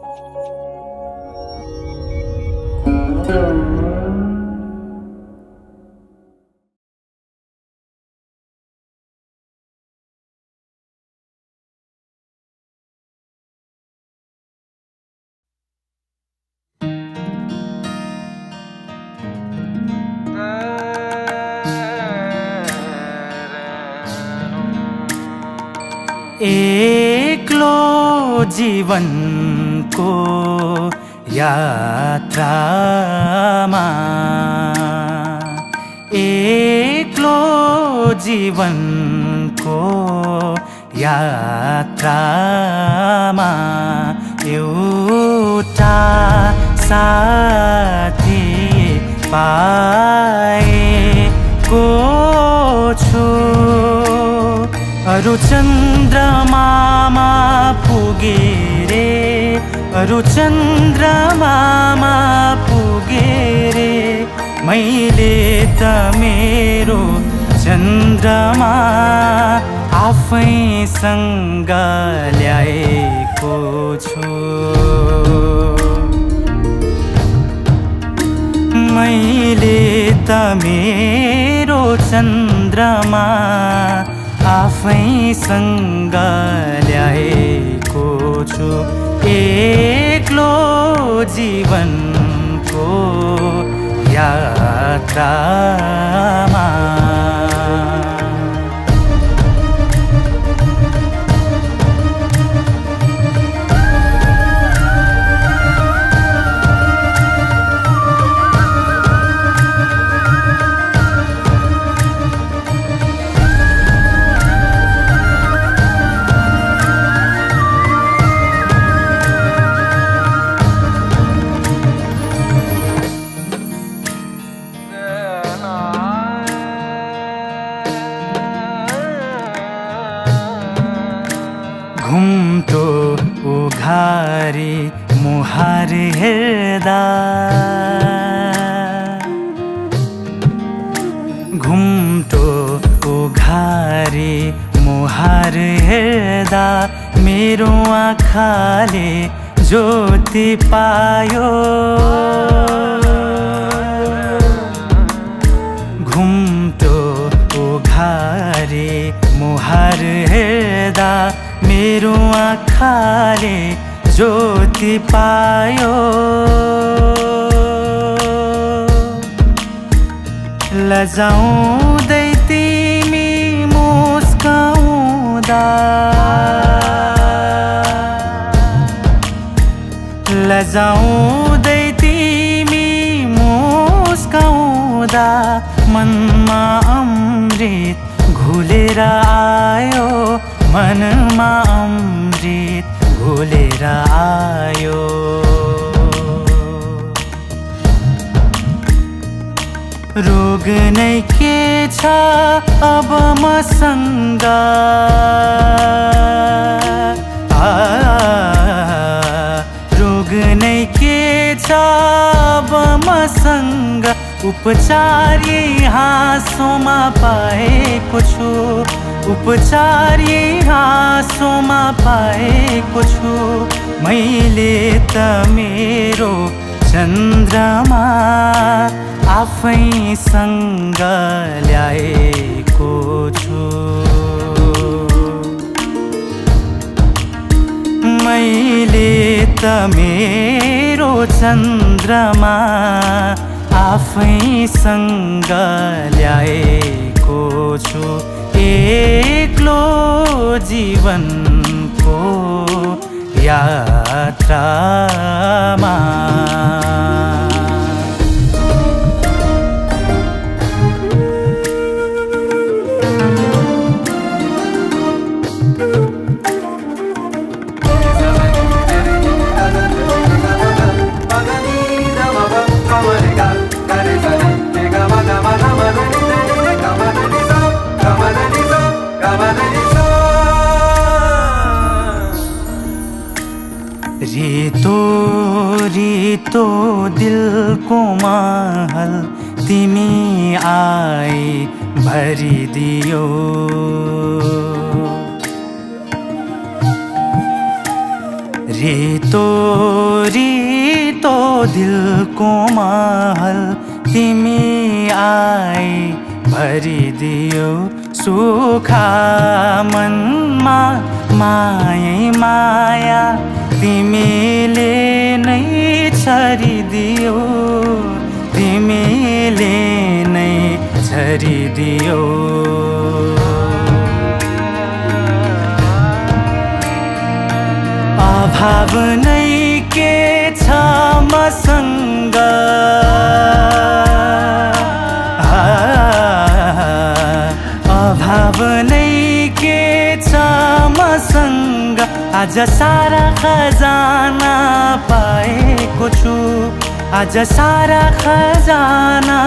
एक्लो जीवनको यात्रामा एक्लो जीवनको यात्रामा एउटा साथी पाएको छु। अरू चन्द्रमामा पुगे अरू चन्द्रमामा पुगे रे मैले त मेरो चन्द्रमा आफैसँग ल्याएको छु। मैले त मेरो चन्द्रमा आफैसँग जीवनको यात्रामा घुम्टो उघारी मुहार हेर्दा। घुम्टो उघारी मुहार हेर्दा मेरो आँखाले ज्योति पायो। घुम्टो उघारे मुहार हेर्दा मेरो आँखाले ज्योति पायो। लजाउँदै तिमी मुस्काउँदा। लजाउँदै तिमी मुस्काउँदा। मनमा अमृत आयो मनमा अमृत घुलेर आयो रोग नै के अब मसँग। रोग नै के अब मसँग। उपचार यही हाँसोमा पाएको छु उपचार हाँसोमा पाएको छु। मैले त मेरो चन्द्रमा आफैसँग ल्याएको छु। मैले त मेरो चन्द्रमा आफैसँग ल्याएको जीवनको यात्रामा भरिदियो रितो रितो दिलको महल तिमी आए भरिदियो। सुखा मनमा मायै माया तिमीले नै छरिदियो। तिमीले नै छरिदियो अभाव नै के छ मसँग? अभाव नै के छ मसँग? आज सारा खजाना पाएको छु। आज सारा खजाना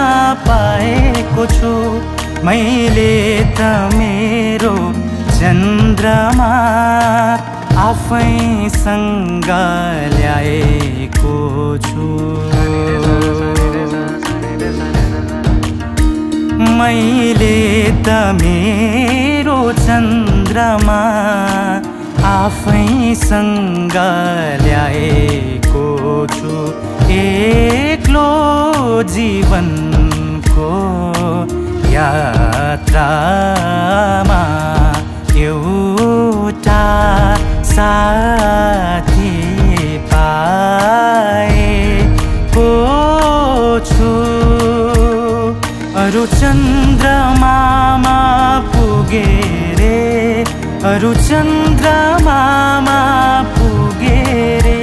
मैले त मेरो चन्द्रमा आफैसँग ल्याएको छु। मैले त मेरो चन्द्रमा आफैसँग ल्याएको छु। एक्लो जीवनको यात्रामा एउटा साथी पाएको छु। अरू चन्द्रमामा पुगे रे। अरू चन्द्रमामा पुगे रे।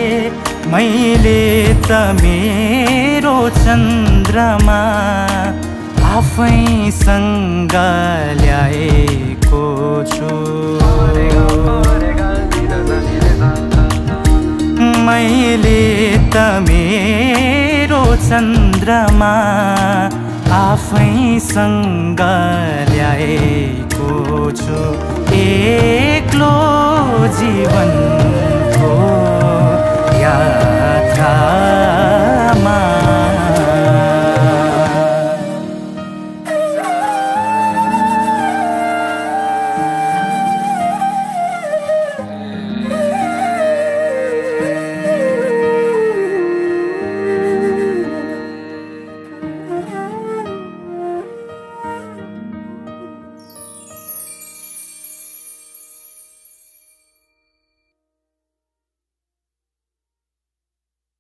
मैले त मेरो चन्द्रमा आफैसँग ल्याएको छु। मैले त मेरो चन्द्रमा आफैसँग ल्याएको छु। एक्लो जीवनको यात्रा।